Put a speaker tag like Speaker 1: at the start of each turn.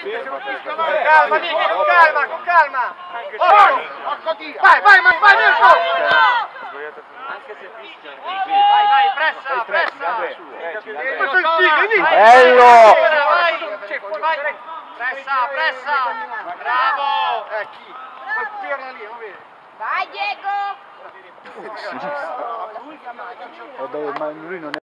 Speaker 1: calma, Nicky, con calma, con calma. Occhio, oh, Porco Dio. Vai, vai, vai, vai, Mirko. Anche se fischia. Vai, vai, pressa, pressa. Questo è il figlio, Nicky.
Speaker 2: Bello!
Speaker 1: Vai, vai. Pressa, pressa. Bravo. Eh, chi? Quel pirla lì, lo vedi?
Speaker 3: Vai Diego!
Speaker 2: Eh, Vabbè, ma lui non è